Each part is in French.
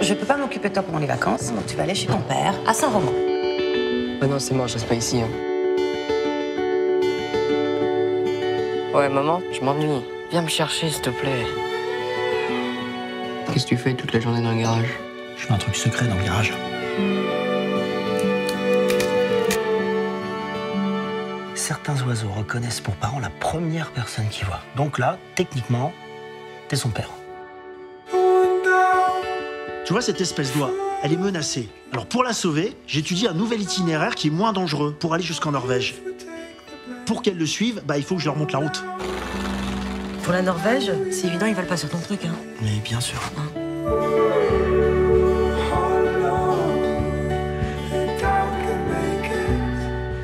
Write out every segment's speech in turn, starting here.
Je peux pas m'occuper de toi pendant les vacances, donc tu vas aller chez ton père, à Saint-Romain. Oh non, c'est mort, je reste pas ici. hein. Ouais, maman, je m'ennuie. Viens me chercher, s'il te plaît. Qu'est-ce que tu fais toute la journée dans le garage? Je fais un truc secret dans le garage. Certains oiseaux reconnaissent pour parent la première personne qu'ils voient. Donc là, techniquement, t'es son père. Tu vois cette espèce d'oie Elle est menacée. Alors pour la sauver, j'étudie un nouvel itinéraire qui est moins dangereux pour aller jusqu'en Norvège. Pour qu'elle le suive, bah, il faut que je leur montre la route. Pour la Norvège, c'est évident, ils veulent pas sur ton truc. Hein. Mais bien sûr.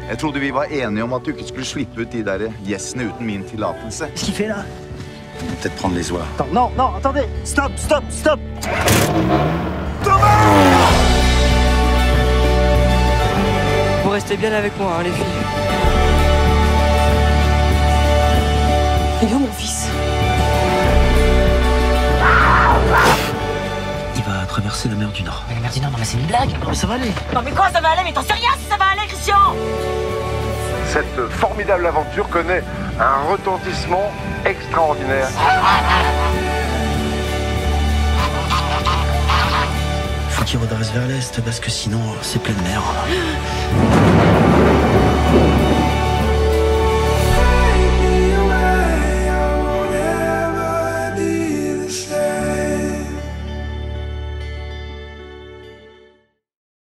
Jeg trodde vi var enige om at du ikke skulle slippe ut de der gjessene uten min tillatelse. Qu'est-ce qu'il fait là? Peut-être prendre les oies. Attends, non, non, attendez Stop, stop, stop Vous restez bien avec moi, hein, les filles. Il est où mon fils Il va traverser la mer du Nord. Mais la mère du Nord, non mais c'est une blague Non mais ça va aller Non mais quoi ça va aller? Mais t'en sais rien si ça va aller, Christian? Cette formidable aventure connaît un retentissement extraordinaire. Faut qu'il redresse vers l'est parce que sinon c'est pleine mer.